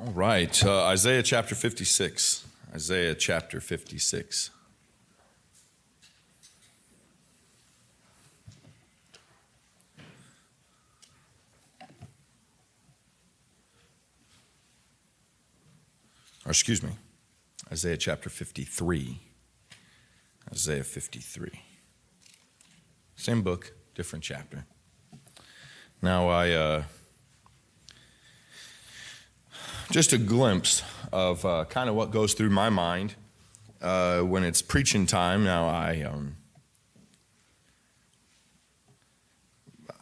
All right, uh, Isaiah chapter 56. Isaiah chapter 56. Or excuse me, Isaiah chapter 53. Isaiah 53. Same book, different chapter. Now, I. Uh, just a glimpse of uh, kind of what goes through my mind uh, when it's preaching time. Now, I. Um,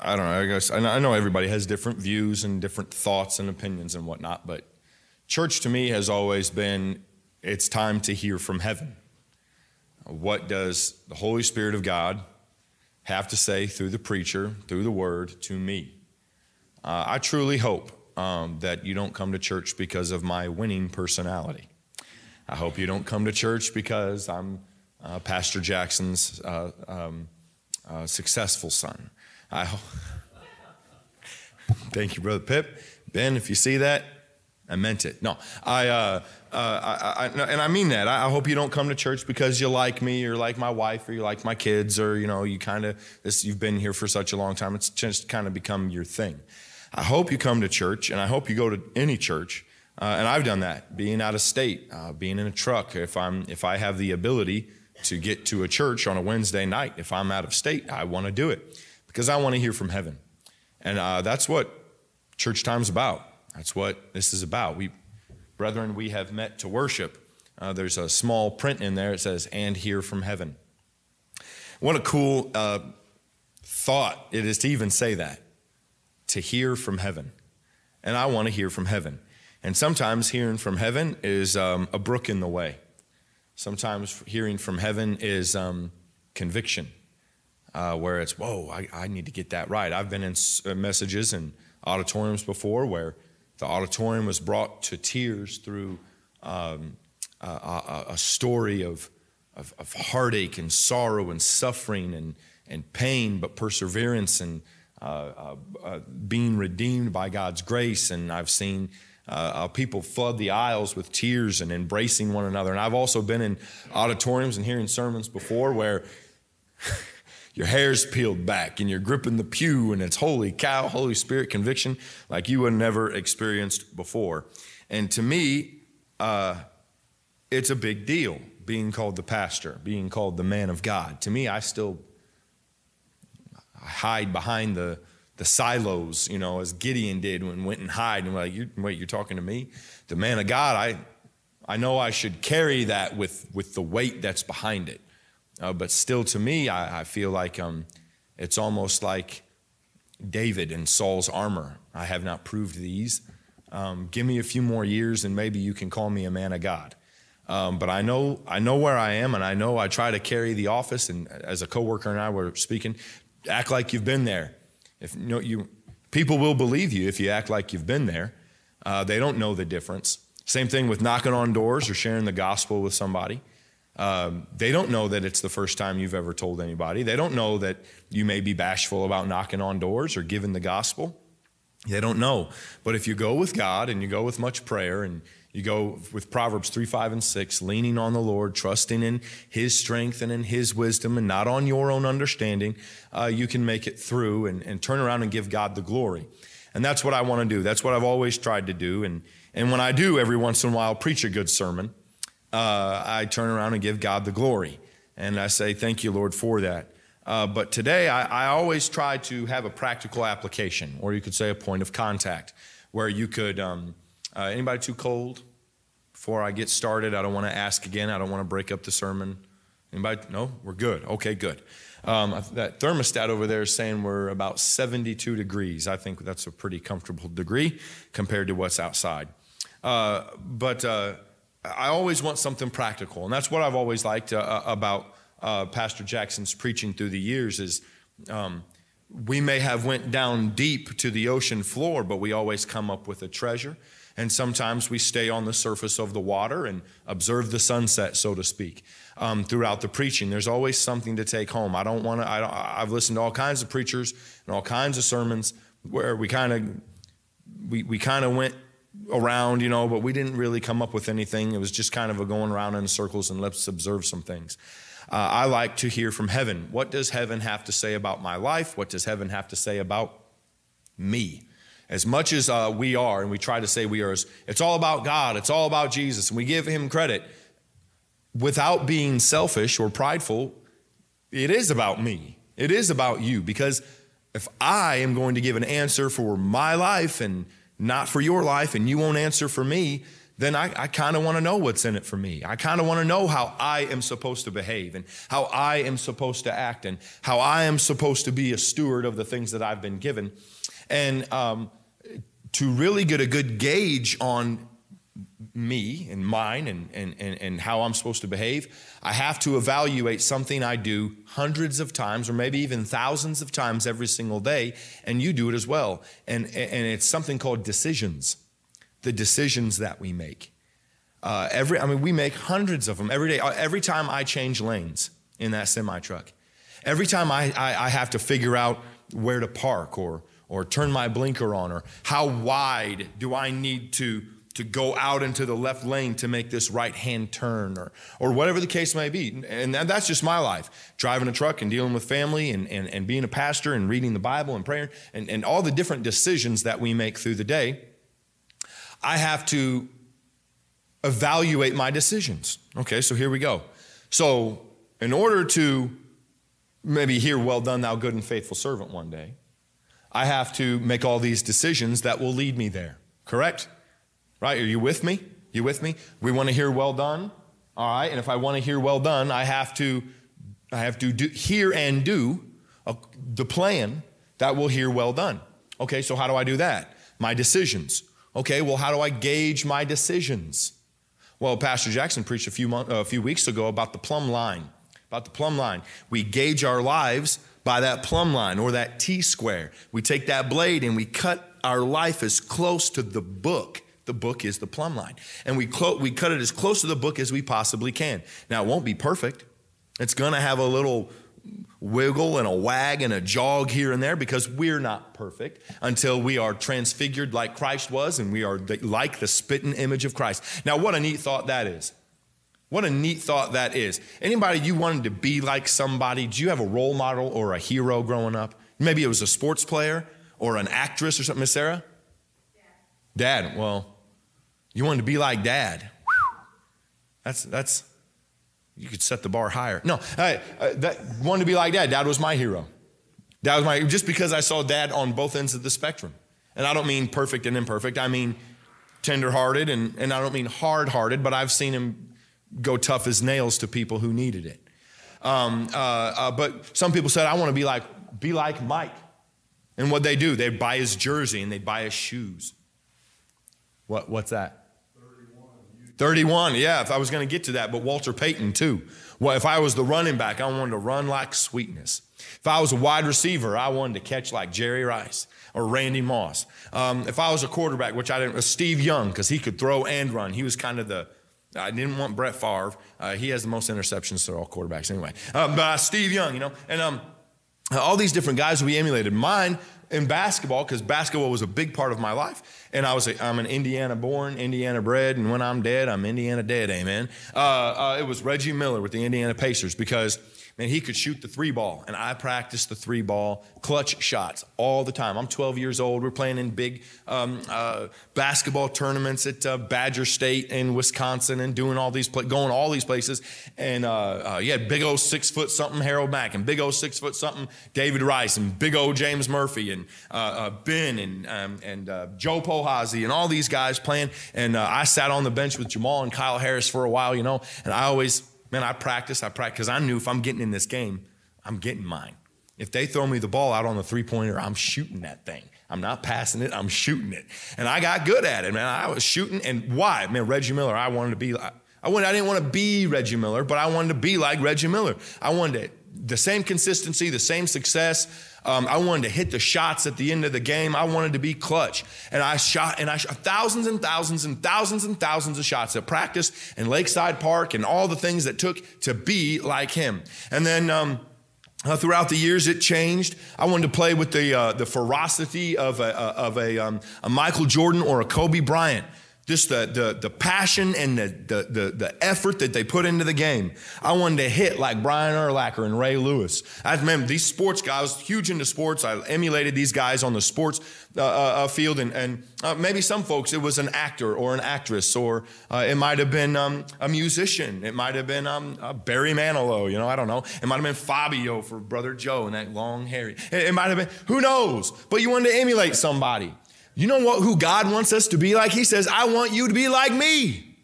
I don't know. I guess I know everybody has different views and different thoughts and opinions and whatnot, but church to me has always been it's time to hear from heaven. What does the Holy Spirit of God have to say through the preacher, through the word to me? Uh, I truly hope um, that you don't come to church because of my winning personality. I hope you don't come to church because I'm uh, Pastor Jackson's uh, um, uh, successful son. I ho- Thank you, Brother Pip. Ben, if you see that, I meant it. No, I, uh, uh, I, I, and I mean that. I hope you don't come to church because you like me or like my wife or you like my kids or you know you kind of this. You've been here for such a long time. It's just kind of become your thing. I hope you come to church, and I hope you go to any church. Uh, and I've done that, being out of state, uh, being in a truck. If I'm, if I have the ability to get to a church on a Wednesday night, if I'm out of state, I want to do it because I want to hear from heaven, and uh, that's what church time's about. That's what this is about. We, brethren, we have met to worship. Uh, there's a small print in there. It says, "And hear from heaven." What a cool uh, thought it is to even say that to hear from heaven. And I want to hear from heaven. And sometimes hearing from heaven is um, a brook in the way. Sometimes hearing from heaven is um, conviction, uh, where it's, whoa, I, I, need to get that right. I've been in uh, messages and auditoriums before where the auditorium was brought to tears through um, a, a, a, story of, of, of, heartache and sorrow and suffering and, and pain, but perseverance and uh, uh, uh, being redeemed by God's grace. And I've seen uh, people flood the aisles with tears and embracing one another. And I've also been in auditoriums and hearing sermons before where your hair's peeled back and you're gripping the pew and it's holy cow, Holy Spirit conviction like you had never experienced before. And to me, uh, it's a big deal being called the pastor, being called the man of God. To me, I still hide behind the, the silos, you know, as Gideon did when went and hide. And like, you, wait, you're talking to me? The man of God, I, I know I should carry that with, with the weight that's behind it. Uh, but still, to me, I, I feel like um, it's almost like David and Saul's armor. I have not proved these. Um, give me a few more years, and maybe you can call me a man of God. Um, but I know I know where I am, and I know I try to carry the office. And as a coworker and I were speaking, act like you've been there. If you know, you, people will believe you if you act like you've been there. Uh, they don't know the difference. Same thing with knocking on doors or sharing the gospel with somebody. Um, they don't know that it's the first time you've ever told anybody. They don't know that you may be bashful about knocking on doors or giving the gospel. They don't know. But if you go with God and you go with much prayer and you go with Proverbs 3, 5, and 6, leaning on the Lord, trusting in His strength and in His wisdom and not on your own understanding, uh, you can make it through and, and turn around and give God the glory. And that's what I want to do. That's what I've always tried to do. And, and when I do every once in a while preach a good sermon, uh, I turn around and give God the glory. And I say, Thank you, Lord, for that. Uh, but today, I, I, always try to have a practical application, or you could say a point of contact, where you could. Um, uh, anybody too cold? Before I get started, I don't want to ask again. I don't want to break up the sermon. Anybody? No, we're good. Okay, good. Um, that thermostat over there is saying we're about 72 degrees. I think that's a pretty comfortable degree compared to what's outside. Uh, but uh, I always want something practical, and that's what I've always liked uh, uh about uh, Pastor Jackson's preaching through the years. Is um, we may have went down deep to the ocean floor, but we always come up with a treasure. And sometimes we stay on the surface of the water and observe the sunset, so to speak, um, throughout the preaching. There's always something to take home. I don't want to, I have listened to all kinds of preachers and all kinds of sermons where we kind of, we, we kind of went around, you know, but we didn't really come up with anything. It was just kind of a going around in circles and let's observe some things. Uh, I like to hear from heaven. What does heaven have to say about my life? What does heaven have to say about me? As much as uh, we are, and we try to say we are, it's all about God, it's all about Jesus, and we give him credit without being selfish or prideful, it is about me. It is about you because if I am going to give an answer for my life and not for your life, and you won't answer for me, then I, I kind of want to know what's in it for me. I kind of want to know how I am supposed to behave and how I am supposed to act and how I am supposed to be a steward of the things that I've been given. And um, to really get a good gauge on me and mine and, and, and, and how I'm supposed to behave, I have to evaluate something I do hundreds of times or maybe even thousands of times every single day, and you do it as well. And, and it's something called decisions, the decisions that we make. Uh, every, I mean, we make hundreds of them every day. Uh, every time I change lanes in that semi truck, every time I, I, I have to figure out where to park or, or turn my blinker on or how wide do I need to to go out into the left lane to make this right hand turn or, or whatever the case may be. And that's just my life driving a truck and dealing with family and, and, and being a pastor and reading the Bible and praying and, and all the different decisions that we make through the day. I have to evaluate my decisions. Okay, so here we go. So, in order to maybe hear, well done, thou good and faithful servant one day, I have to make all these decisions that will lead me there. Correct? Right? Are you with me? You with me? We want to hear well done. All right. And if I want to hear well done, I have to, I have to do, hear and do a, the plan that will hear well done. Okay. So how do I do that? My decisions. Okay. Well, how do I gauge my decisions? Well, Pastor Jackson preached a few, month, a few weeks ago about the plumb line. About the plumb line. We gauge our lives by that plumb line or that T square. We take that blade and we cut our life as close to the book the book is the plumb line. And we, we cut it as close to the book as we possibly can. Now, it won't be perfect. It's going to have a little wiggle and a wag and a jog here and there because we're not perfect until we are transfigured like Christ was and we are the, like the spitting image of Christ. Now, what a neat thought that is. What a neat thought that is. Anybody you wanted to be like somebody, do you have a role model or a hero growing up? Maybe it was a sports player or an actress or something, Miss Sarah? Dad. Dad, well, you wanted to be like dad. That's, that's, you could set the bar higher. No, I, uh, that wanted to be like dad. Dad was my hero. Dad was my, just because I saw dad on both ends of the spectrum. And I don't mean perfect and imperfect. I mean tenderhearted and, and I don't mean hard hearted, but I've seen him go tough as nails to people who needed it. Um, uh, uh, but some people said, I want to be like, be like Mike. And what they do, they buy his jersey and they buy his shoes. What, what's that? 31, yeah, if I was going to get to that, but Walter Payton too. Well, if I was the running back, I wanted to run like sweetness. If I was a wide receiver, I wanted to catch like Jerry Rice or Randy Moss. Um, if I was a quarterback, which I didn't, uh, Steve Young, because he could throw and run. He was kind of the, I didn't want Brett Favre. Uh, he has the most interceptions to all quarterbacks anyway. Um, but uh, Steve Young, you know, and um, all these different guys we emulated. Mine in basketball, because basketball was a big part of my life and I was a, I'm an Indiana born, Indiana bred, and when I'm dead, I'm Indiana dead, amen. Uh, uh, it was Reggie Miller with the Indiana Pacers because man, he could shoot the three ball, and I practiced the three ball clutch shots all the time. I'm 12 years old. We're playing in big um, uh, basketball tournaments at uh, Badger State in Wisconsin, and doing all these, going all these places. And uh, uh, you had big old six foot something Harold Mack, and big old six foot something David Rice, and big old James Murphy, and uh, uh, Ben, and um, and Joe Pohazi, and all these guys playing. And I sat on the bench with Jamal and Kyle Harris for a while, you know, and I always Man, I practice, I practice, because I knew if I'm getting in this game, I'm getting mine. If they throw me the ball out on the three pointer, I'm shooting that thing. I'm not passing it, I'm shooting it. And I got good at it, man. I was shooting, and why? Man, Reggie Miller, I wanted to be like, I, wanted, I didn't want to be Reggie Miller, but I wanted to be like Reggie Miller. I wanted the same consistency, the same success. Um, I wanted to hit the shots at the end of the game. I wanted to be clutch. And I shot, and I shot thousands and thousands and thousands and thousands of shots at practice and Lakeside Park and all the things that took to be like him. And then, um, Uh, throughout the years, it changed. I wanted to play with the, uh, the ferocity of, a, of a, um, a Michael Jordan or a Kobe Bryant just the, the, the passion and the, the, the, the, effort that they put into the game. I wanted to hit like Brian Urlacher and Ray Lewis. I remember these sports guys, huge into sports. I emulated these guys on the sports uh, uh, uh, field, and, and uh, maybe some folks, it was an actor or an actress, or uh, it might have been um, a musician. It might have been um, uh, Barry Manilow, you know, I don't know. It might have been Fabio for Brother Joe and that long hair. It, it might have been, who knows? But you wanted to emulate somebody. You know what, who God wants us to be like? He says, I want you to be like me.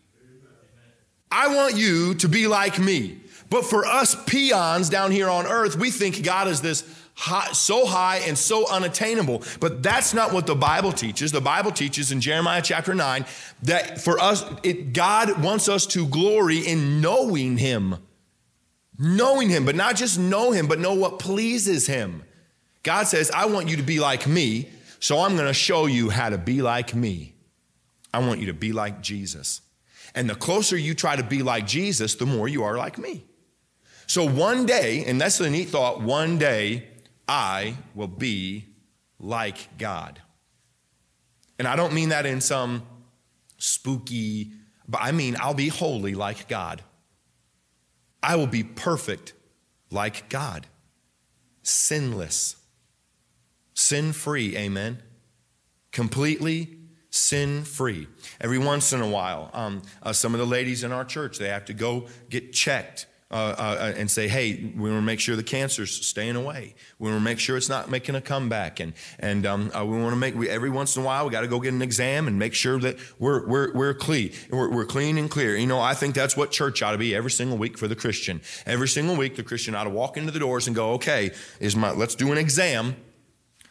I want you to be like me. But for us peons down here on earth, we think God is this high, so high and so unattainable. But that's not what the Bible teaches. The Bible teaches in Jeremiah chapter 9 that for us, it, God wants us to glory in knowing Him. Knowing Him, but not just know Him, but know what pleases Him. God says, I want you to be like me so I'm going to show you how to be like me. I want you to be like Jesus. And the closer you try to be like Jesus, the more you are like me. So one day, and that's the neat thought, one day I will be like God. And I don't mean that in some spooky, but I mean I'll be holy like God. I will be perfect like God, sinless sin free, amen? Completely sin free. Every once in a while, um, uh, some of the ladies in our church, they have to go get checked. Uh, uh, and say, hey, we want to make sure the cancer's staying away. We want to make sure it's not making a comeback, and and um, uh, we want to make we, every once in a while we got to go get an exam and make sure that we're we're we're clean, we're, we're clean and clear. You know, I think that's what church ought to be every single week for the Christian. Every single week, the Christian ought to walk into the doors and go, okay, is my let's do an exam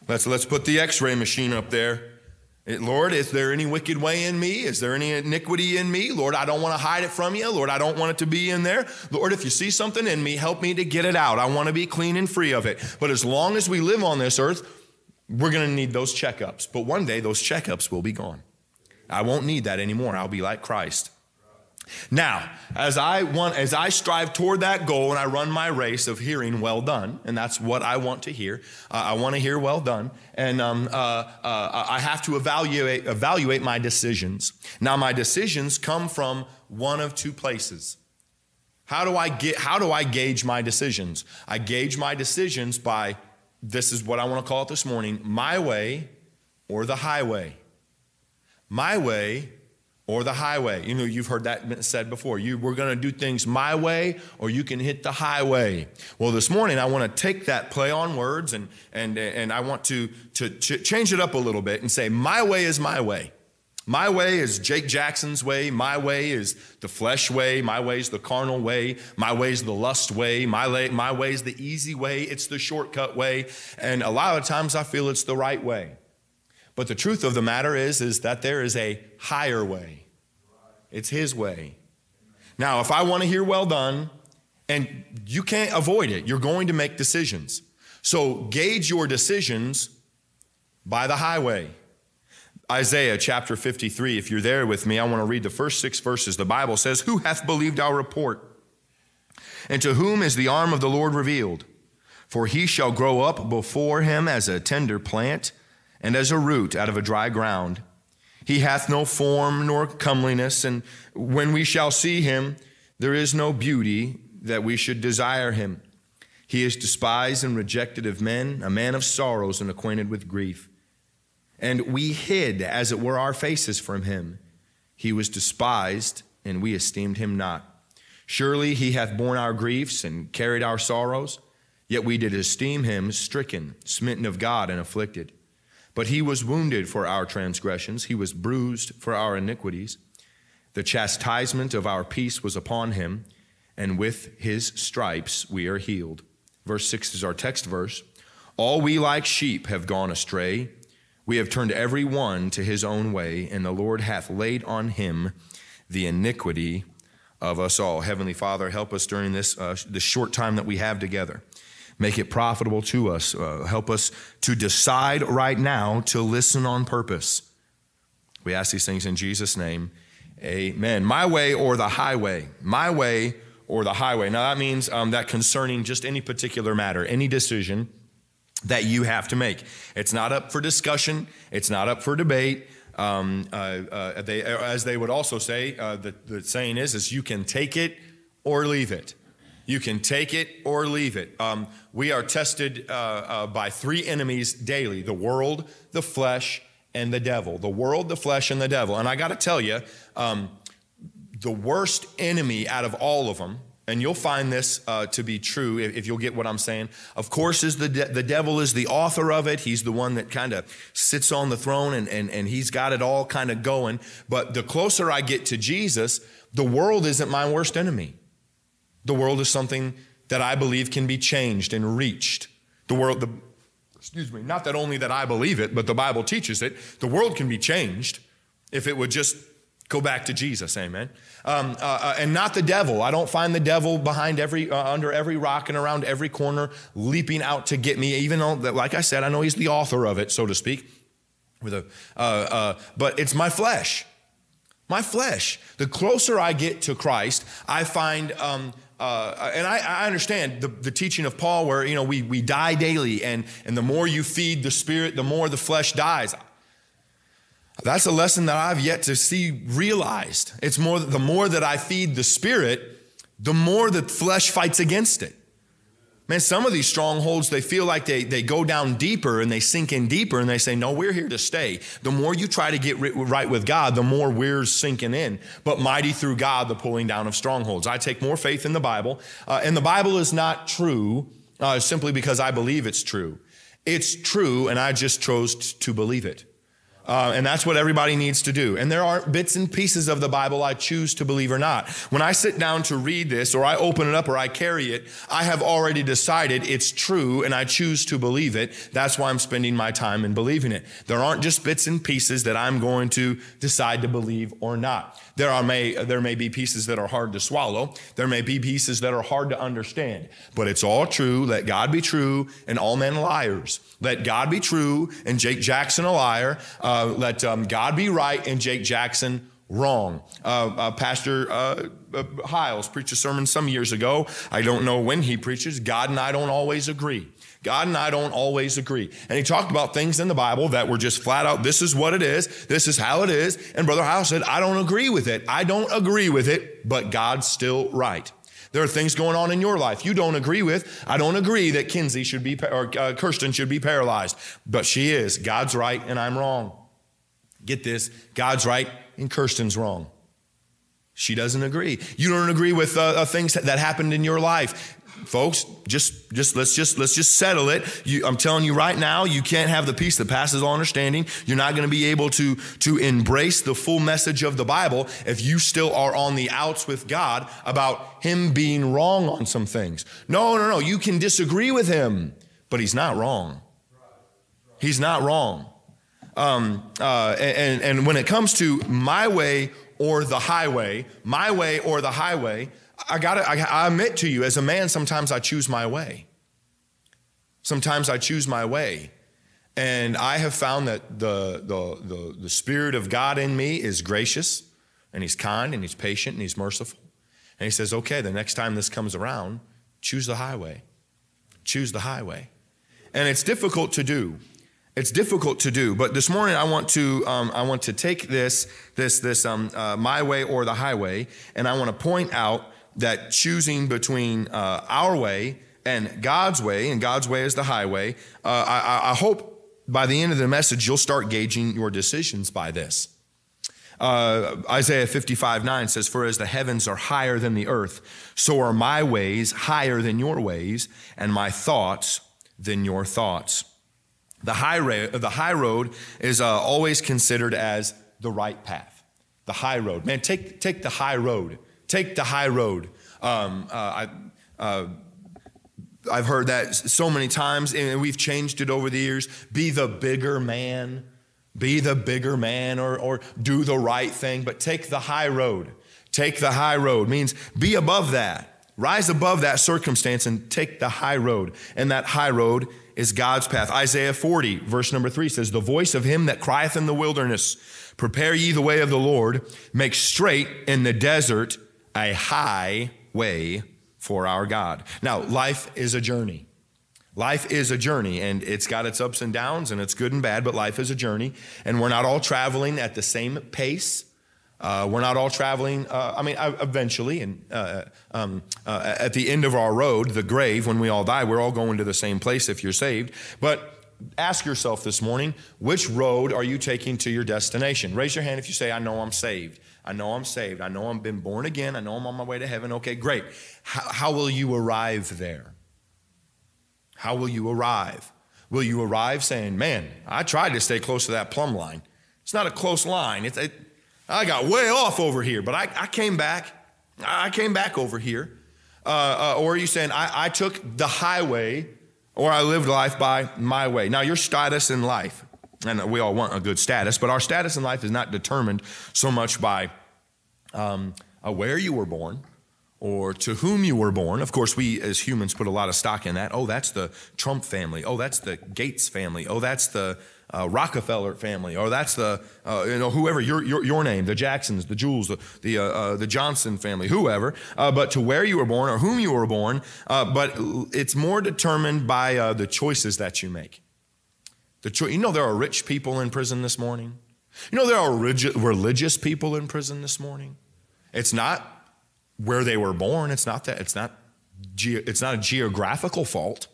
Let's, let's put the x ray machine up there. Lord, is there any wicked way in me? Is there any iniquity in me? Lord, I don't want to hide it from you. Lord, I don't want it to be in there. Lord, if you see something in me, help me to get it out. I want to be clean and free of it. But as long as we live on this earth, we're going to need those checkups. But one day, those checkups will be gone. I won't need that anymore. I'll be like Christ. Now, as I want, as I strive toward that goal and I run my race of hearing well done, and that's what I want to hear. Uh, I want to hear well done, and um, uh, uh, I have to evaluate evaluate my decisions. Now, my decisions come from one of two places. How do I get? How do I gauge my decisions? I gauge my decisions by this is what I want to call it this morning: my way or the highway. My way or the highway. You know, you've heard that said before. You we're going to do things my way or you can hit the highway. Well, this morning I want to take that play on words and and and I want to to ch- change it up a little bit and say my way is my way. My way is Jake Jackson's way. My way is the flesh way. My way is the carnal way. My way is the lust way. My, way, my way is the easy way. It's the shortcut way. And a lot of times I feel it's the right way. But the truth of the matter is, is that there is a higher way. It's His way. Now, if I want to hear well done, and you can't avoid it, you're going to make decisions. So gauge your decisions by the highway. Isaiah chapter 53, if you're there with me, I want to read the first six verses. The Bible says, Who hath believed our report? And to whom is the arm of the Lord revealed? For he shall grow up before him as a tender plant and as a root out of a dry ground. He hath no form nor comeliness, and when we shall see him, there is no beauty that we should desire him. He is despised and rejected of men, a man of sorrows and acquainted with grief. And we hid, as it were, our faces from him. He was despised, and we esteemed him not. Surely he hath borne our griefs and carried our sorrows, yet we did esteem him stricken, smitten of God, and afflicted. But he was wounded for our transgressions, he was bruised for our iniquities. The chastisement of our peace was upon him, and with his stripes we are healed. Verse 6 is our text verse. All we like sheep have gone astray. We have turned every one to his own way, and the Lord hath laid on him the iniquity of us all. Heavenly Father, help us during this, uh, short time that we have together. Make it profitable to us. Uh, help us to decide right now to listen on purpose. We ask these things in Jesus' name. Amen. My way or the highway. My way or the highway. Now, that means um, that concerning just any particular matter, any decision that you have to make. It's not up for discussion, it's not up for debate. Um, uh, uh, they, as they would also say, uh, the, the saying is, is you can take it or leave it. You can take it or leave it. Um, we are tested uh, uh, by three enemies daily the world, the flesh, and the devil. The world, the flesh, and the devil. And I got to tell you, um, the worst enemy out of all of them, and you'll find this uh, to be true if, if, you'll get what I'm saying. Of course, is the, de- the devil is the author of it. He's the one that kind of sits on the throne and, and, and he's got it all kind of going. But the closer I get to Jesus, the world isn't my worst enemy. The world is something that I believe can be changed and reached. The world, the, excuse me, not that only that I believe it, but the Bible teaches it. The world can be changed if it would just Go back to Jesus, amen. Um, uh, uh, and not the devil. I don't find the devil behind every, uh, under every rock and around every corner, leaping out to get me. Even though, like I said, I know he's the author of it, so to speak. With a, uh, uh, but it's my flesh, my flesh. The closer I get to Christ, I find. Um, uh, and I, I understand the, the, teaching of Paul, where you know we, we die daily, and, and the more you feed the spirit, the more the flesh dies. That's a lesson that I've yet to see realized. It's more the more that I feed the spirit, the more the flesh fights against it. Man, some of these strongholds, they feel like they, they go down deeper and they sink in deeper and they say, No, we're here to stay. The more you try to get right with God, the more we're sinking in. But mighty through God, the pulling down of strongholds. I take more faith in the Bible. Uh, and the Bible is not true uh, simply because I believe it's true. It's true, and I just chose to believe it. Uh, and that's what everybody needs to do. And there are bits and pieces of the Bible I choose to believe or not. When I sit down to read this, or I open it up, or I carry it, I have already decided it's true and I choose to believe it. That's why I'm spending my time in believing it. There aren't just bits and pieces that I'm going to decide to believe or not. There, are may, there may be pieces that are hard to swallow. There may be pieces that are hard to understand. But it's all true. Let God be true and all men liars. Let God be true and Jake Jackson a liar. Uh, let um, God be right and Jake Jackson wrong. Uh, uh, Pastor uh, uh, Hyles preached a sermon some years ago. I don't know when he preaches. God and I don't always agree. God and I don't always agree. And he talked about things in the Bible that were just flat out, this is what it is, this is how it is. And Brother Hyles said, I don't agree with it. I don't agree with it, but God's still right. There are things going on in your life you don't agree with. I don't agree that Kinsey should be, or uh, Kirsten should be paralyzed, but she is. God's right and I'm wrong. Get this God's right and Kirsten's wrong. She doesn't agree. You don't agree with uh, uh, things that happened in your life. Folks just just let's just let's just settle it. You, i'm telling you right now you can't have the peace that passes all understanding. You're not going to be able to to embrace the full message of the bible if you still are on the outs with god about him being wrong on some things. No no no you can disagree with him but he's not wrong. He's not wrong um, uh, and, and when it comes to my way or the highway, my way or the highway, I gotta, I, I admit to you, as a man, sometimes I choose my way. Sometimes I choose my way. And I have found that the, the, the, the Spirit of God in me is gracious and He's kind and He's patient and He's merciful. And He says, okay, the next time this comes around, choose the highway. Choose the highway. And it's difficult to do. It's difficult to do, but this morning I want to um, I want to take this this this um, uh, my way or the highway, and I want to point out that choosing between uh, our way and God's way, and God's way is the highway. Uh, I, I, hope by the end of the message you'll start gauging your decisions by this. Uh, Isaiah 55 9 says, For as the heavens are higher than the earth, so are my ways higher than your ways, and my thoughts than your thoughts. The high, ra- the high road is uh, always considered as the right path. The high road. Man, take, take the high road. Take the high road. Um, uh, I, uh, I've heard that so many times, and we've changed it over the years. Be the bigger man, be the bigger man, or, or do the right thing, but take the high road. Take the high road means be above that. Rise above that circumstance and take the high road. And that high road is God's path. Isaiah 40, verse number three says, The voice of him that crieth in the wilderness, prepare ye the way of the Lord, make straight in the desert a high way for our God. Now, life is a journey. Life is a journey and it's got its ups and downs and it's good and bad, but life is a journey. And we're not all traveling at the same pace. Uh, we're not all traveling, uh, I mean, eventually, and uh, um, uh, at the end of our road, the grave, when we all die, we're all going to the same place if you're saved. But ask yourself this morning which road are you taking to your destination? Raise your hand if you say, I know I'm saved. I know I'm saved. I know I'm been born again. I know I'm on my way to heaven. Okay, great. How, how will you arrive there? How will you arrive? Will you arrive saying, Man, I tried to stay close to that plumb line? It's not a close line. It's, it, I got way off over here, but I, I came back. I came back over here. Uh, uh, or are you saying, I, I took the highway or I lived life by my way? Now, your status in life, and we all want a good status, but our status in life is not determined so much by um, uh, where you were born or to whom you were born. Of course, we as humans put a lot of stock in that. Oh, that's the Trump family. Oh, that's the Gates family. Oh, that's the uh, Rockefeller family. Or that's the, uh, you know, whoever, your, your, your, name, the Jacksons, the Jules, the, the, uh, uh the Johnson family, whoever. Uh, but to where you were born or whom you were born. But it's more determined by the choices that you make. The cho- you know, there are rich people in prison this morning. You know, there are religious people in prison this morning. It's not where they were born. It's not that. It's not. Ge- it's not a geographical fault.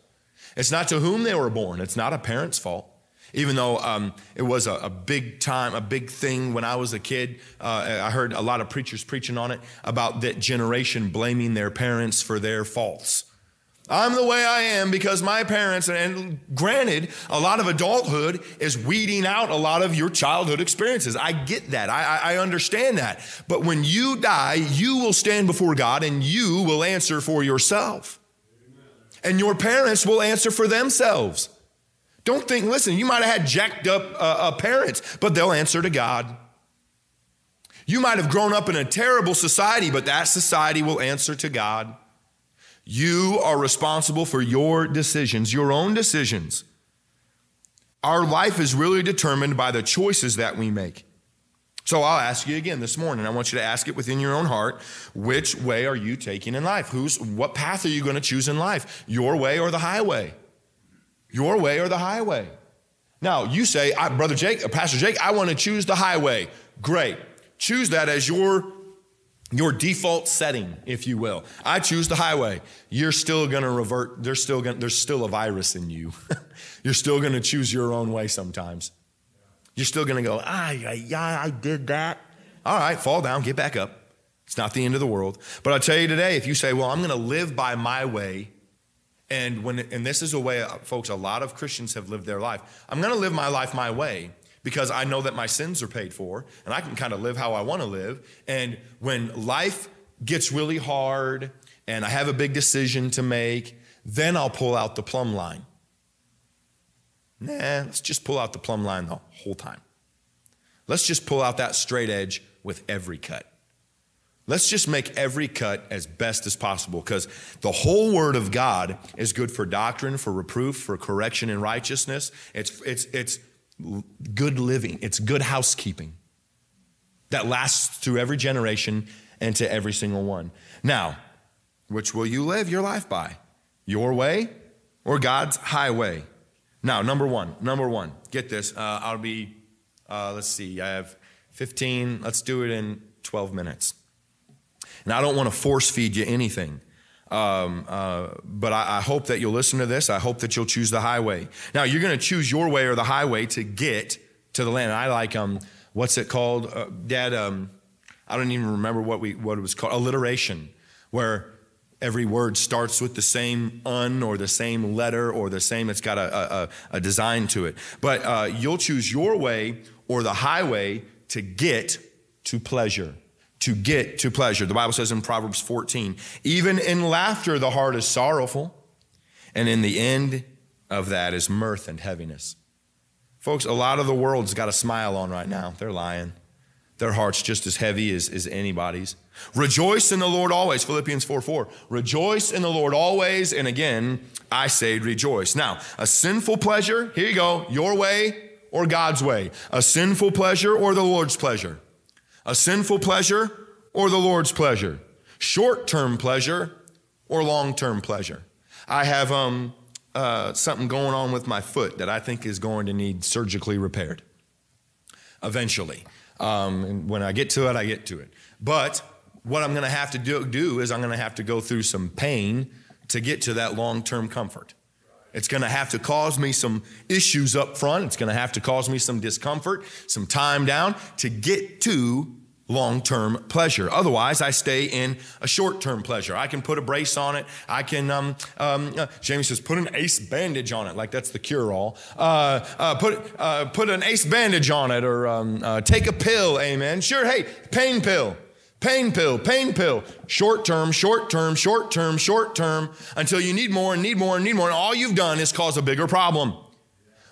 It's not to whom they were born. It's not a parent's fault. Even though um, it was a, a, big time, a big thing when I was a kid, uh, I heard a lot of preachers preaching on it about that generation blaming their parents for their faults. I'm the way I am because my parents, and granted, a lot of adulthood is weeding out a lot of your childhood experiences. I get that. I, I, understand that. But when you die, you will stand before God and you will answer for yourself. And your parents will answer for themselves. Don't think, listen, you might have had jacked up uh, uh, parents, but they'll answer to God. You might have grown up in a terrible society, but that society will answer to God. You are responsible for your decisions, your own decisions. Our life is really determined by the choices that we make. So I'll ask you again this morning. I want you to ask it within your own heart. Which way are you taking in life? Who's what path are you going to choose in life? Your way or the highway? Your way or the highway? Now, you say, Brother Jake, Pastor Jake, I want to choose the highway. Great. Choose that as your your default setting, if you will. I choose the highway. You're still going to revert. There's still gonna, there's still a virus in you. You're still going to choose your own way sometimes. You're still going to go, ah, yeah, I did that. All right, fall down, get back up. It's not the end of the world. But I'll tell you today, if you say, well, I'm going to live by my way, and when and this is a way, uh, folks, a lot of Christians have lived their life. I'm going to live my life my way because I know that my sins are paid for and I can kind of live how I want to live. And when life gets really hard and I have a big decision to make, then I'll pull out the plumb line. Nah, let's just pull out the plumb line the whole time. Let's just pull out that straight edge with every cut. Let's just make every cut as best as possible because the whole word of God is good for doctrine, for reproof, for correction in righteousness. It's, it's, it's good living, it's good housekeeping that lasts through every generation and to every single one. Now, which will you live your life by? Your way or God's highway? Now, number one, number one, get this. Uh, I'll be, uh, let's see, I have 15, let's do it in 12 minutes. And I don't want to force feed you anything. Um, uh, but I, I, hope that you'll listen to this. I hope that you'll choose the highway. Now, you're going to choose your way or the highway to get to the land. I like, um, what's it called? Uh, Dad, um, I don't even remember what, we, what it was called. Alliteration, where every word starts with the same un or the same letter or the same, it's got a, a, a design to it. But uh, you'll choose your way or the highway to get to pleasure to get to pleasure. The Bible says in Proverbs 14, even in laughter, the heart is sorrowful, and in the end of that is mirth and heaviness. Folks, a lot of the world's got a smile on right now. They're lying. Their heart's just as heavy as, as anybody's. Rejoice in the Lord always, Philippians 4 4. Rejoice in the Lord always, and again, I say rejoice. Now, a sinful pleasure, here you go, your way or God's way. A sinful pleasure or the Lord's pleasure. A sinful pleasure or the Lord's pleasure? short term pleasure or long term pleasure. I have um, uh, something going on with my foot that I think is going to need surgically repaired eventually. Um, and when I get to it, I get to it. But what I'm going to have to do, do is I'm going to have to go through some pain to get to that long term comfort. It's going to have to cause me some issues up front. It's going to have to cause me some discomfort, some time down to get to long term pleasure. Otherwise, I stay in a short term pleasure. I can put a brace on it. I can, um, um, uh, Jamie says, put an ace bandage on it, like that's the cure all. Uh, uh, put, uh, put an ace bandage on it or um, uh, take a pill, amen. Sure, hey, pain pill. Pain pill, pain pill, short term, short term, short term, short term, until you need more and need more and need more. And all you've done is cause a bigger problem.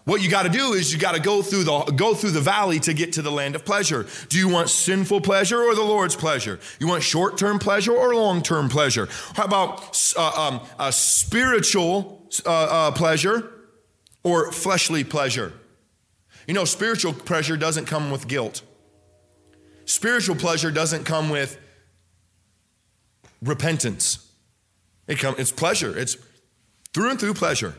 What you got to do is you got to go through the go through the valley to get to the land of pleasure. Do you want sinful pleasure or the Lord's pleasure? You want short-term pleasure or long-term pleasure? How about uh, um, a spiritual uh, uh, pleasure or fleshly pleasure? You know, spiritual pleasure doesn't come with guilt. Spiritual pleasure doesn't come with repentance. It come, it's pleasure. It's through and through pleasure.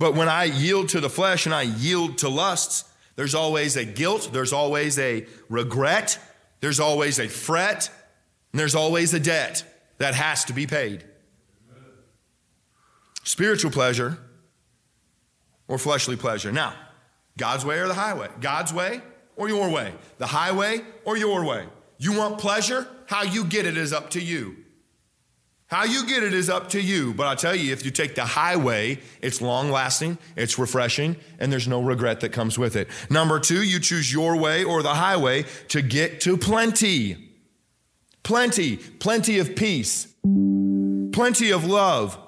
But when I yield to the flesh and I yield to lusts, there's always a guilt, there's always a regret, there's always a fret, and there's always a debt that has to be paid. Spiritual pleasure or fleshly pleasure. Now, God's way or the highway? God's way or your way? The highway or your way? You want pleasure? How you get it is up to you. How you get it is up to you. But I tell you, if you take the highway, it's long lasting, it's refreshing, and there's no regret that comes with it. Number two, you choose your way or the highway to get to plenty. Plenty, plenty of peace, plenty of love,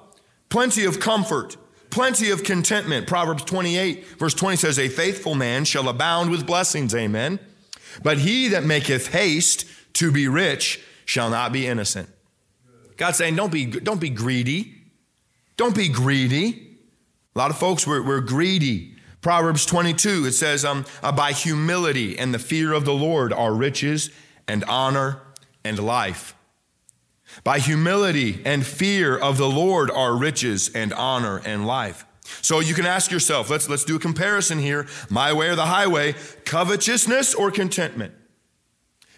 plenty of comfort, plenty of contentment. Proverbs 28, verse 20 says, A faithful man shall abound with blessings. Amen. But he that maketh haste to be rich shall not be innocent. God's saying, don't be, don't be greedy. Don't be greedy. A lot of folks, we're, we're greedy. Proverbs 22, it says, um, uh, by humility and the fear of the Lord are riches and honor and life. By humility and fear of the Lord are riches and honor and life. So you can ask yourself, let's, let's do a comparison here my way or the highway, covetousness or contentment?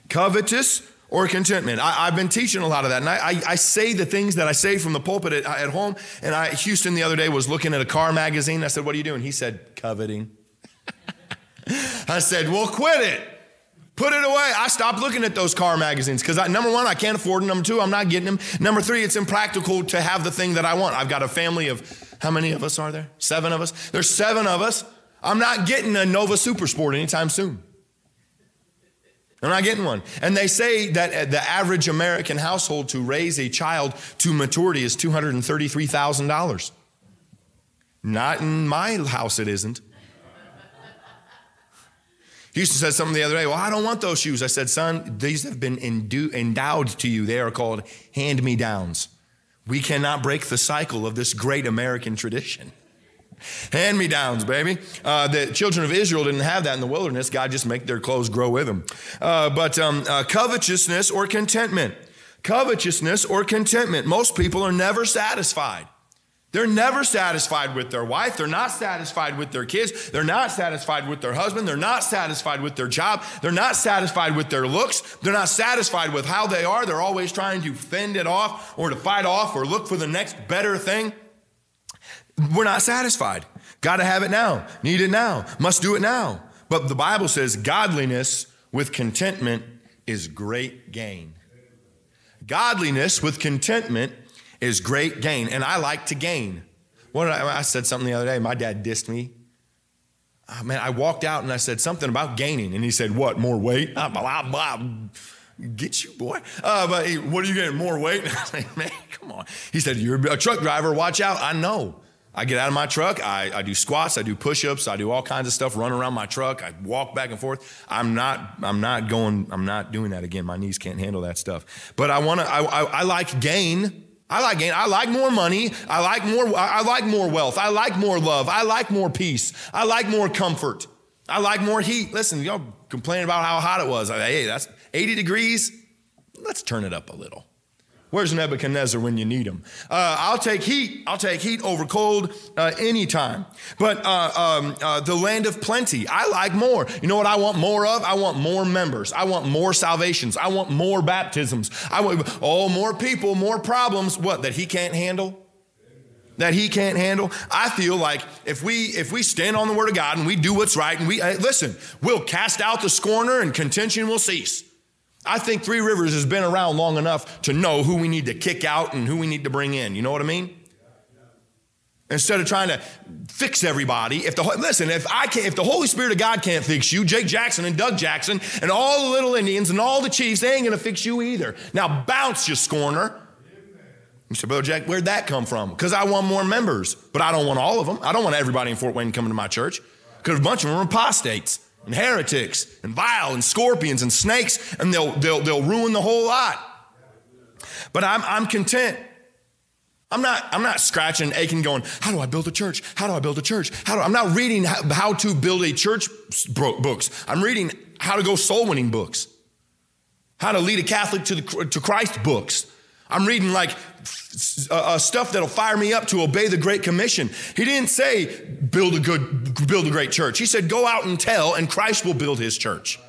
Covetous or contentment. I, have been teaching a lot of that. And I, I, I, say the things that I say from the pulpit at, at home. And I, Houston the other day was looking at a car magazine. I said, What are you doing? He said, Coveting. I said, Well, quit it. Put it away. I stopped looking at those car magazines because number one, I can't afford them. Number two, I'm not getting them. Number three, it's impractical to have the thing that I want. I've got a family of how many of us are there? Seven of us. There's seven of us. I'm not getting a Nova Super Sport anytime soon. I'm not getting one. And they say that uh, the average American household to raise a child to maturity is $233,000. Not in my house, it isn't. Houston said something the other day. Well, I don't want those shoes. I said, son, these have been endowed to you. They are called hand me downs. We cannot break the cycle of this great American tradition. Hand me downs, baby. Uh, the children of Israel didn't have that in the wilderness. God just make their clothes grow with them. Uh, but um, uh, covetousness or contentment. Covetousness or contentment. Most people are never satisfied. They're never satisfied with their wife. They're not satisfied with their kids. They're not satisfied with their husband. They're not satisfied with their job. They're not satisfied with their looks. They're not satisfied with how they are. They're always trying to fend it off or to fight off or look for the next better thing. We're not satisfied. Got to have it now. Need it now. Must do it now. But the Bible says godliness with contentment is great gain. Godliness with contentment is great gain. And I like to gain. What I, I, said something the other day. My dad dissed me. Oh, man, I walked out and I said something about gaining. And he said, What, more weight? Blah, blah, blah. Get you, boy. Uh, but he, what are you getting? More weight? And I was like, Man, come on. He said, You're a truck driver. Watch out. I know. I get out of my truck, I, I do squats, I do push-ups, I do all kinds of stuff, run around my truck, I walk back and forth. I'm not, I'm not going, I'm not doing that again. My knees can't handle that stuff. But I wanna, I, I, I like gain. I like gain. I like more money. I like more, I like more wealth. I like more love. I like more peace. I like more comfort. I like more heat. Listen, y'all complaining about how hot it was. Hey, that's 80 degrees. Let's turn it up a little. Where's Nebuchadnezzar when you need him? Uh, I'll take heat. I'll take heat over cold uh, anytime. But uh, um, uh, the land of plenty, I like more. You know what I want more of? I want more members. I want more salvations. I want more baptisms. I want, oh, more people, more problems. What, that he can't handle? that he can't handle i feel like if we if we stand on the word of god and we do what's right and we listen we'll cast out the scorner and contention will cease I think Three Rivers has been around long enough to know who we need to kick out and who we need to bring in. You know what I mean? Instead of trying to fix everybody, if the listen, if I can't, if the Holy Spirit of God can't fix you, Jake Jackson and Doug Jackson and all the little Indians and all the Chiefs, they ain't gonna fix you either. Now bounce, you scorner. You say, Brother Jack, where'd that come from? Because I want more members, but I don't want all of them. I don't want everybody in Fort Wayne coming to my church because a bunch of them are apostates and heretics and vile and scorpions and snakes, and they'll, they'll, they'll ruin the whole lot. But I'm, I'm content. I'm not, I'm not scratching aching going, how do I build a church? How do I build a church? How do, I'm not reading how, how to build a church books. I'm reading how to go soul winning books, how to lead a Catholic to, the, to Christ books. I'm reading like uh, uh, stuff that'll fire me up to obey the Great Commission. He didn't say build a good, build a great church. He said go out and tell, and Christ will build His church.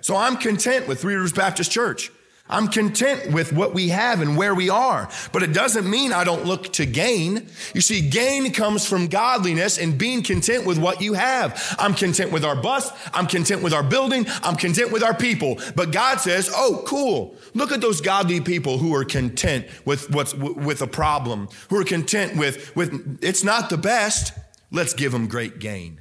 So I'm content with Three Rivers Baptist Church. I'm content with what we have and where we are, but it doesn't mean I don't look to gain. You see, gain comes from godliness and being content with what you have. I'm content with our bus. I'm content with our building. I'm content with our people. But God says, oh, cool. Look at those godly people who are content with what's with a problem, who are content with, with it's not the best. Let's give them great gain.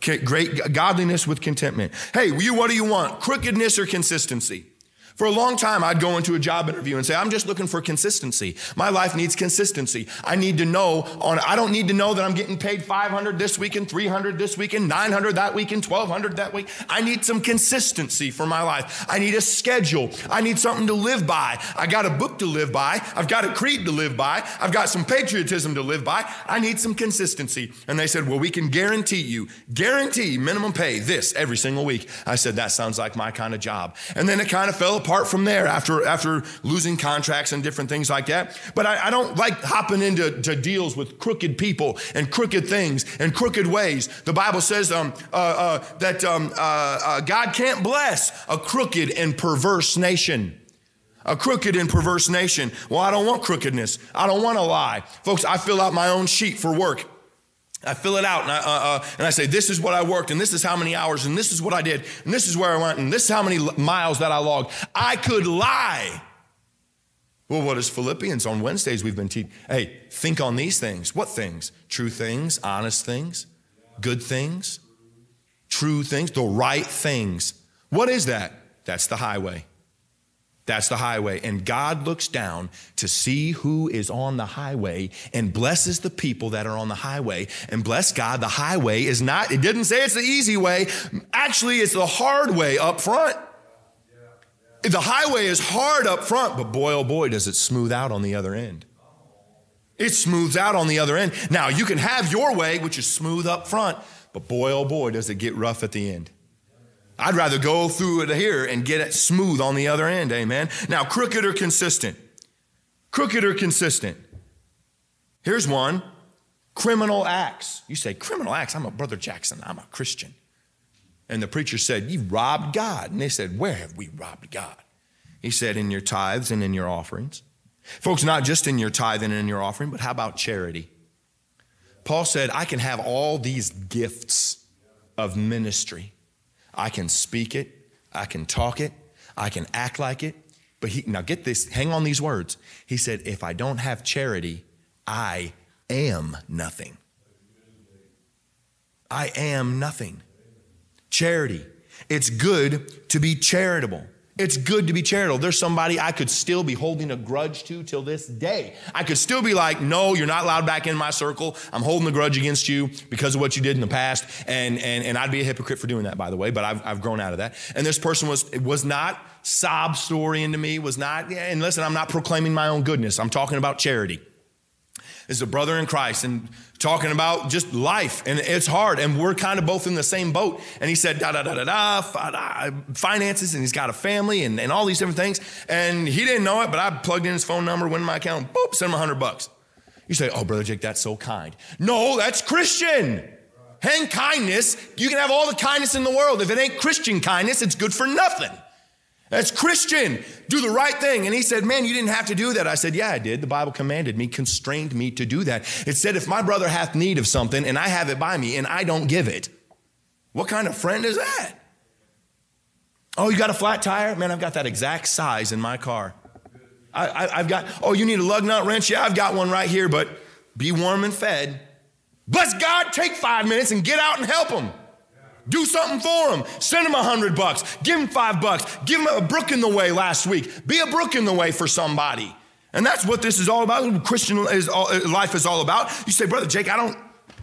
Great godliness with contentment. Hey, you, what do you want? Crookedness or consistency? For a long time, I'd go into a job interview and say, I'm just looking for consistency. My life needs consistency. I need to know on, I don't need to know that I'm getting paid 500 this week and 300 this week and 900 that week and 1200 that week. I need some consistency for my life. I need a schedule. I need something to live by. I got a book to live by. I've got a creed to live by. I've got some patriotism to live by. I need some consistency. And they said, well, we can guarantee you, guarantee minimum pay this every single week. I said, that sounds like my kind of job. And then it kind of fell apart from there after, after losing contracts and different things like that. But I, I don't like hopping into deals with crooked people and crooked things and crooked ways. The Bible says um, uh, uh, that um, uh, uh God can't bless a crooked and perverse nation. A crooked and perverse nation. Well, I don't want crookedness. I don't want to lie. Folks, I fill out my own sheet for work. I fill it out and I, uh, uh, and I say, This is what I worked, and this is how many hours, and this is what I did, and this is where I went, and this is how many miles that I logged. I could lie. Well, what is Philippians on Wednesdays we've been teaching? Hey, think on these things. What things? True things, honest things, good things, true things, the right things. What is that? That's the highway. That's the highway. And God looks down to see who is on the highway and blesses the people that are on the highway. And bless God, the highway is not, it didn't say it's the easy way. Actually, it's the hard way up front. The highway is hard up front, but boy, oh boy, does it smooth out on the other end. It smooths out on the other end. Now, you can have your way, which is smooth up front, but boy, oh boy, does it get rough at the end. I'd rather go through it here and get it smooth on the other end, amen. Now, crooked or consistent? Crooked or consistent? Here's one criminal acts. You say, criminal acts? I'm a Brother Jackson, I'm a Christian. And the preacher said, You robbed God. And they said, Where have we robbed God? He said, In your tithes and in your offerings. Folks, not just in your tithe and in your offering, but how about charity? Paul said, I can have all these gifts of ministry. I can speak it, I can talk it, I can act like it. But he, now get this, hang on these words. He said, if I don't have charity, I am nothing. I am nothing. Charity. It's good to be charitable. It's good to be charitable. There's somebody I could still be holding a grudge to till this day. I could still be like, no, you're not allowed back in my circle. I'm holding a grudge against you because of what you did in the past. And, and, and I'd be a hypocrite for doing that, by the way, but I've, I've grown out of that. And this person was, was not sob story into me, was not, and listen, I'm not proclaiming my own goodness. I'm talking about charity. Is a brother in Christ and talking about just life. And it's hard. And we're kind of both in the same boat. And he said, da da da da da, finances, and he's got a family and, and all these different things. And he didn't know it, but I plugged in his phone number, went in my account, boop, sent him a hundred bucks. You say, oh, Brother Jake, that's so kind. No, that's Christian. And kindness, you can have all the kindness in the world. If it ain't Christian kindness, it's good for nothing. That's Christian. Do the right thing. And he said, Man, you didn't have to do that. I said, Yeah, I did. The Bible commanded me, constrained me to do that. It said, If my brother hath need of something and I have it by me and I don't give it, what kind of friend is that? Oh, you got a flat tire? Man, I've got that exact size in my car. I, have got, oh, you need a lug nut wrench? Yeah, I've got one right here, but be warm and fed. Bless God, take five minutes and get out and help them. Do something for them. Send them a hundred bucks. Give them five bucks. Give them a brook in the way last week. Be a brook in the way for somebody. And that's what this is all about. Christian is all, uh, life is all about. You say, Brother Jake, I don't,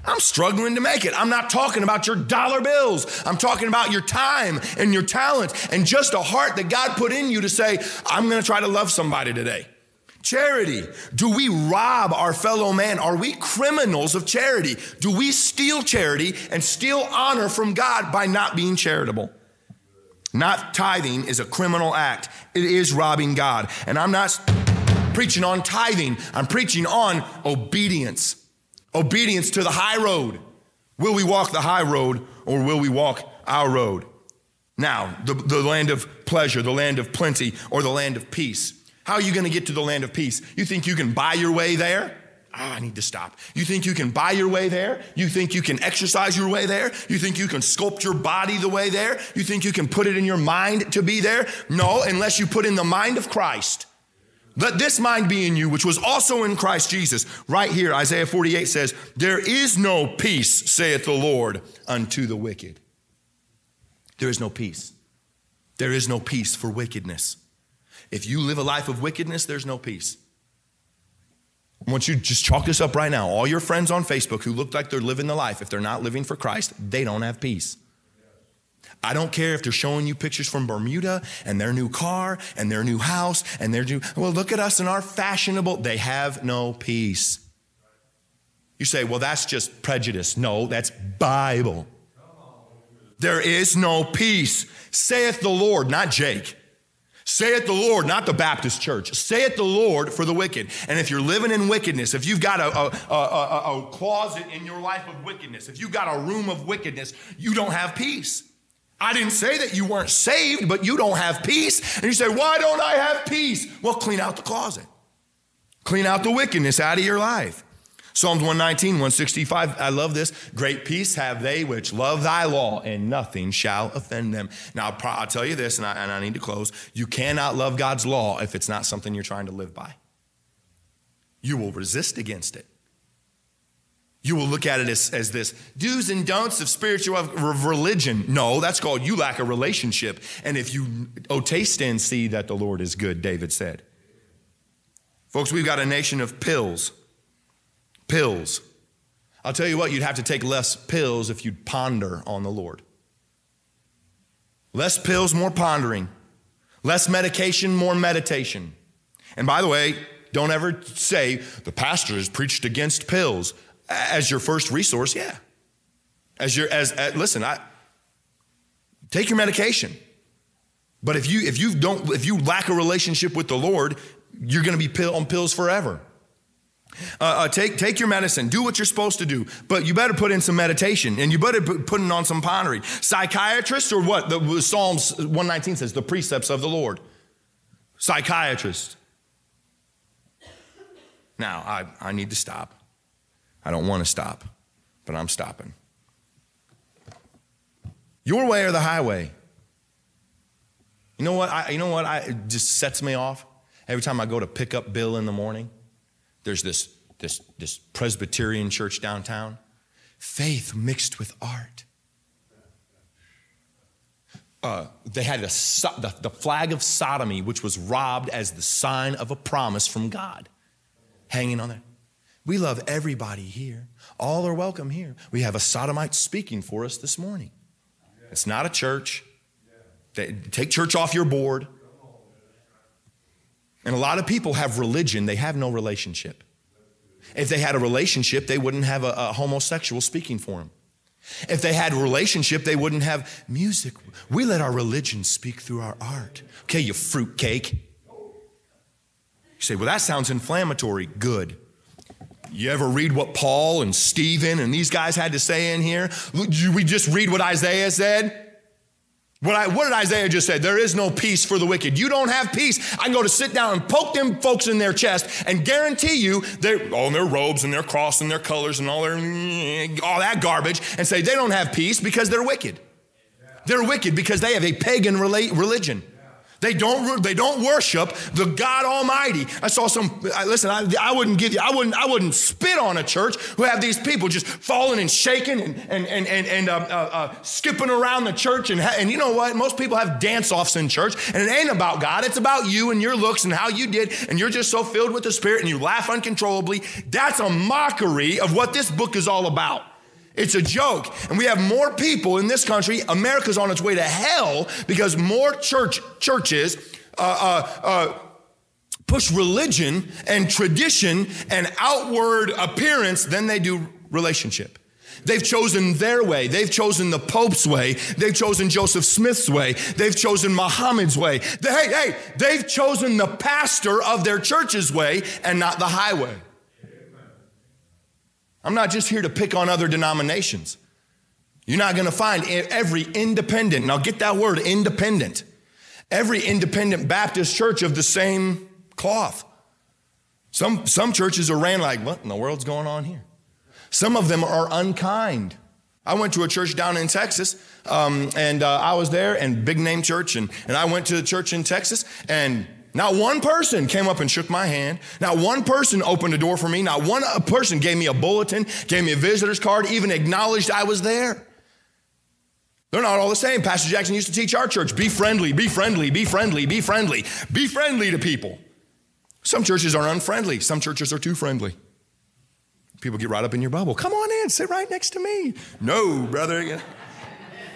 I'm struggling to make it. I'm not talking about your dollar bills. I'm talking about your time and your talent and just a heart that God put in you to say, I'm going to try to love somebody today. Charity. Do we rob our fellow man? Are we criminals of charity? Do we steal charity and steal honor from God by not being charitable? Not tithing is a criminal act. It is robbing God. And I'm not preaching on tithing, I'm preaching on obedience. Obedience to the high road. Will we walk the high road or will we walk our road? Now, the, the land of pleasure, the land of plenty, or the land of peace. How are you going to get to the land of peace? You think you can buy your way there? Oh, I need to stop. You think you can buy your way there? You think you can exercise your way there? You think you can sculpt your body the way there? You think you can put it in your mind to be there? No, unless you put in the mind of Christ. Let this mind be in you, which was also in Christ Jesus. Right here, Isaiah 48 says, There is no peace, saith the Lord, unto the wicked. There is no peace. There is no peace for wickedness. If you live a life of wickedness, there's no peace. I want you to just chalk this up right now. All your friends on Facebook who look like they're living the life, if they're not living for Christ, they don't have peace. I don't care if they're showing you pictures from Bermuda and their new car and their new house and their new, well, look at us and our fashionable. They have no peace. You say, well, that's just prejudice. No, that's Bible. There is no peace, saith the Lord, not Jake. Say it the Lord, not the Baptist church. Say it the Lord for the wicked. And if you're living in wickedness, if you've got a, a, a, a, closet in your life of wickedness, if you've got a room of wickedness, you don't have peace. I didn't say that you weren't saved, but you don't have peace. And you say, Why don't I have peace? Well, clean out the closet, clean out the wickedness out of your life. Psalms 119, 165, I love this. Great peace have they which love thy law, and nothing shall offend them. Now, I'll tell you this, and I, and I need to close. You cannot love God's law if it's not something you're trying to live by. You will resist against it. You will look at it as, as this do's and don'ts of spiritual religion. No, that's called you lack a relationship. And if you, oh, taste and see that the Lord is good, David said. Folks, we've got a nation of pills pills. I'll tell you what, you'd have to take less pills if you'd ponder on the Lord. Less pills, more pondering. Less medication, more meditation. And by the way, don't ever say the pastor has preached against pills as your first resource. Yeah. As your as, as listen, I take your medication. But if you if you don't if you lack a relationship with the Lord, you're going to be pill, on pills forever. Uh, uh, take, take your medicine, do what you're supposed to do, but you better put in some meditation and you better put, put in on some pondering. Psychiatrist or what? The Psalms 119 says, the precepts of the Lord. Psychiatrist. Now, I, I need to stop. I don't want to stop, but I'm stopping. Your way or the highway? You know what? I, you know what? I, it just sets me off every time I go to pick up Bill in the morning. There's this, this, this Presbyterian church downtown. Faith mixed with art. Uh, they had a, the, the flag of sodomy, which was robbed as the sign of a promise from God, hanging on there. We love everybody here. All are welcome here. We have a sodomite speaking for us this morning. It's not a church. They, take church off your board. And a lot of people have religion, they have no relationship. If they had a relationship, they wouldn't have a, a homosexual speaking for them. If they had a relationship, they wouldn't have music. We let our religion speak through our art. Okay, you fruitcake. You say, well, that sounds inflammatory. Good. You ever read what Paul and Stephen and these guys had to say in here? We just read what Isaiah said. What, I, what did Isaiah just say? There is no peace for the wicked. You don't have peace. I can go to sit down and poke them folks in their chest and guarantee you they're all their robes and their cross and their colors and all their all that garbage and say they don't have peace because they're wicked. They're wicked because they have a pagan religion. They don't, they don't worship the God Almighty. I saw some, listen, I, I, wouldn't give you, I wouldn't, I wouldn't spit on a church who have these people just falling and shaking and, and, and, and, and uh, uh, uh, skipping around the church. And, and you know what? Most people have dance offs in church, and it ain't about God. It's about you and your looks and how you did. And you're just so filled with the Spirit and you laugh uncontrollably. That's a mockery of what this book is all about. It's a joke. And we have more people in this country. America's on its way to hell because more church churches uh, uh, uh, push religion and tradition and outward appearance than they do relationship. They've chosen their way. They've chosen the Pope's way. They've chosen Joseph Smith's way. They've chosen Muhammad's way. They, hey, hey, they've chosen the pastor of their church's way and not the highway. I'm not just here to pick on other denominations. You're not going to find every independent, now get that word, independent, every independent Baptist church of the same cloth. Some, some churches are ran like, what in the world's going on here? Some of them are unkind. I went to a church down in Texas, um, and uh, I was there, and big name church, and, and I went to the church in Texas, and not one person came up and shook my hand. Not one person opened a door for me. Not one uh, person gave me a bulletin, gave me a visitor's card, even acknowledged I was there. They're not all the same. Pastor Jackson used to teach our church be friendly, be friendly, be friendly, be friendly, be friendly to people. Some churches are unfriendly, some churches are too friendly. People get right up in your bubble. Come on in, sit right next to me. No, brother.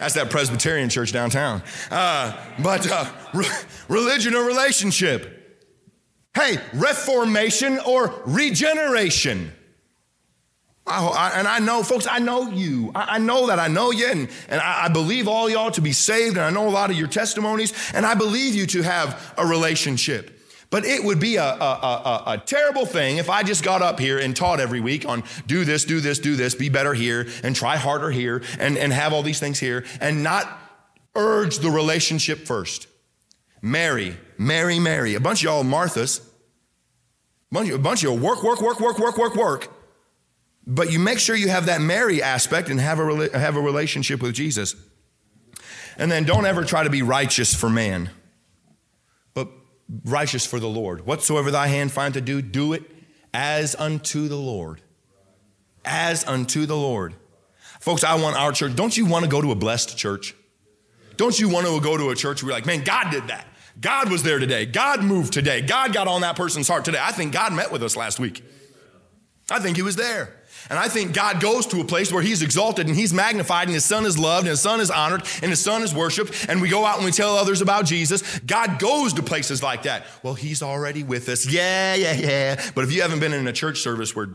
That's that Presbyterian church downtown. Uh, but uh, re- religion or relationship. Hey, reformation or regeneration. I, and I know, folks, I know you. I, I know that I know you, and, and I, believe all y'all to be saved, and I know a lot of your testimonies, and I believe you to have a relationship. But it would be a, a, a, a, terrible thing if I just got up here and taught every week on do this, do this, do this, be better here, and try harder here, and, and have all these things here, and not urge the relationship first. Mary, Mary, Mary, a bunch of y'all Marthas, a bunch, a bunch of y'all work, work, work, work, work, work, work. But you make sure you have that Mary aspect and have a, have a relationship with Jesus. And then don't ever try to be righteous for man righteous for the Lord. Whatsoever thy hand find to do, do it as unto the Lord. As unto the Lord. Folks, I want our church. Don't you want to go to a blessed church? Don't you want to go to a church where you're like, man, God did that. God was there today. God moved today. God got on that person's heart today. I think God met with us last week. I think he was there. And I think God goes to a place where He's exalted and He's magnified and His Son is loved and His Son is honored and His Son is worshiped. And we go out and we tell others about Jesus. God goes to places like that. Well, He's already with us. Yeah, yeah, yeah. But if you haven't been in a church service where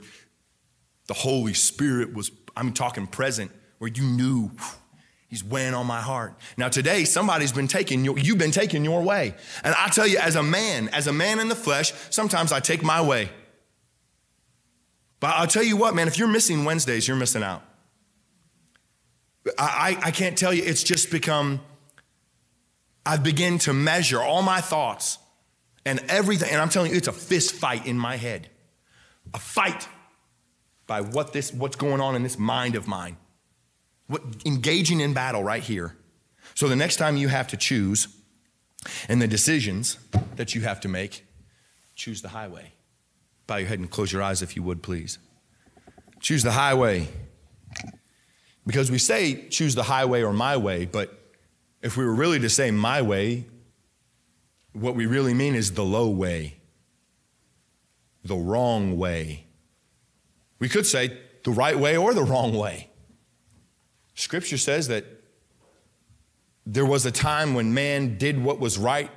the Holy Spirit was, I'm talking present, where you knew, He's weighing on my heart. Now, today, somebody's been taking, your, you've been taking your way. And I tell you, as a man, as a man in the flesh, sometimes I take my way. But I'll tell you what, man, if you're missing Wednesdays, you're missing out. I, I, I can't tell you, it's just become, I've begun to measure all my thoughts and everything. And I'm telling you, it's a fist fight in my head. A fight by what this, what's going on in this mind of mine. What, engaging in battle right here. So the next time you have to choose and the decisions that you have to make, choose the highway. Bow your head and close your eyes if you would, please. Choose the highway. Because we say choose the highway or my way, but if we were really to say my way, what we really mean is the low way, the wrong way. We could say the right way or the wrong way. Scripture says that there was a time when man did what was right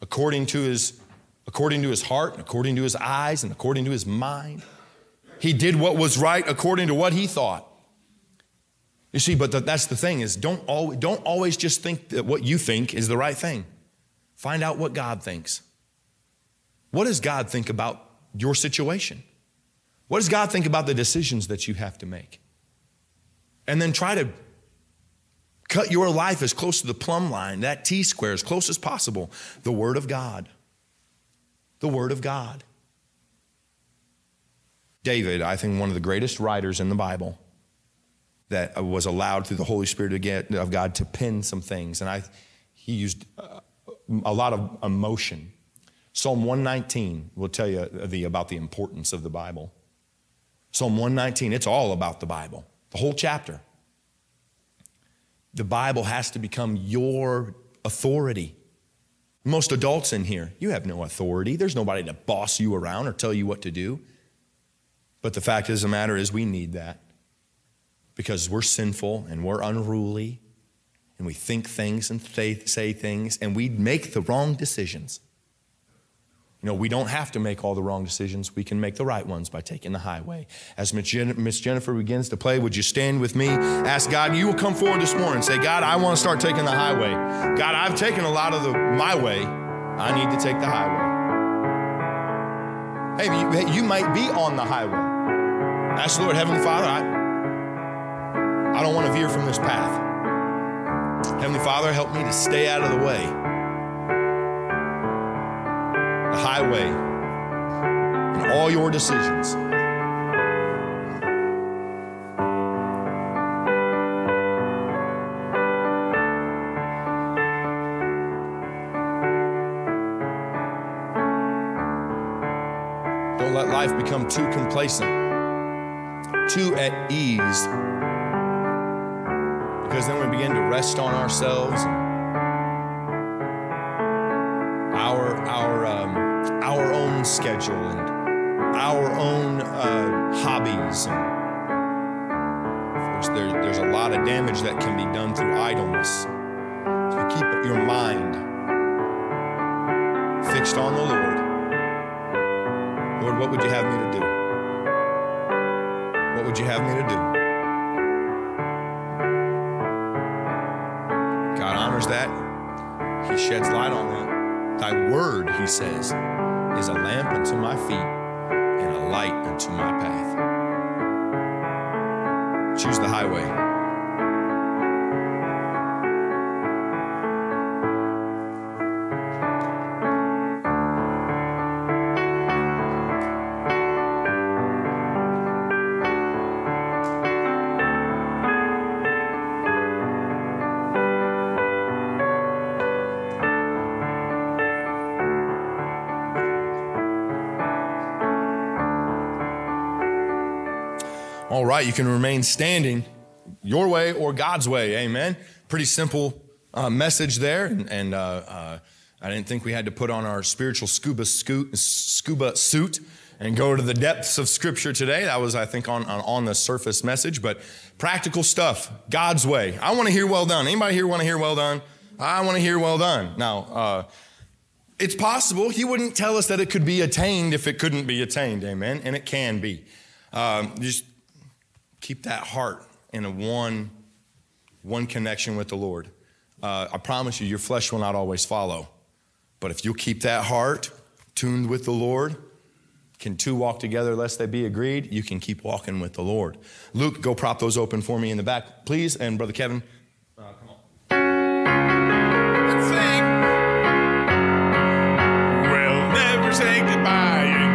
according to his according to his heart, according to his eyes, and according to his mind. He did what was right according to what he thought. You see, but the, that's the thing is don't always, don't always just think that what you think is the right thing. Find out what God thinks. What does God think about your situation? What does God think about the decisions that you have to make? And then try to cut your life as close to the plumb line, that T square, as close as possible. The Word of God. The Word of God. David, I think one of the greatest writers in the Bible, that was allowed through the Holy Spirit of God to pen some things. And I, he used uh, a lot of emotion. Psalm 119 will tell you the, about the importance of the Bible. Psalm 119, it's all about the Bible, the whole chapter. The Bible has to become your authority. Most adults in here, you have no authority. There's nobody to boss you around or tell you what to do. But the fact is, the matter is, we need that because we're sinful and we're unruly and we think things and say, say things and we make the wrong decisions. You know, we don't have to make all the wrong decisions. We can make the right ones by taking the highway. As Miss Jennifer begins to play, would you stand with me? Ask God, you will come forward this morning and say, God, I want to start taking the highway. God, I've taken a lot of the my way. I need to take the highway. Hey, you, you might be on the highway. Ask the Lord, Heavenly Father, I, I don't want to veer from this path. Heavenly Father, help me to stay out of the way the highway, in all your decisions. Don't let life become too complacent, too at ease, because then we begin to rest on ourselves. Schedule and our own uh, hobbies. And of course, there, there's a lot of damage that can be done through idleness. So keep your mind fixed on the Lord. Lord, what would you have me to do? What would you have me to do? God honors that. He sheds light on that. Thy word, he says, is a lamp unto my feet and a light unto my path. Choose the highway. Right, you can remain standing your way or God's way. Amen. Pretty simple uh, message there. And, and uh, uh, I didn't think we had to put on our spiritual scuba, scoot, scuba suit and go to the depths of Scripture today. That was, I think, on, on, on the surface message, but practical stuff, God's way. I want to hear well done. Anybody here want to hear well done? I want to hear well done. Now, uh, it's possible. He wouldn't tell us that it could be attained if it couldn't be attained. Amen. And it can be. Um, just keep that heart in a one, one connection with the Lord. Uh, I promise you, your flesh will not always follow. But if you keep that heart tuned with the Lord, can two walk together lest they be agreed? You can keep walking with the Lord. Luke, go prop those open for me in the back, please. And Brother Kevin, uh, come on. And